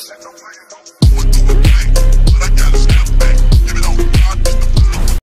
Central Prison.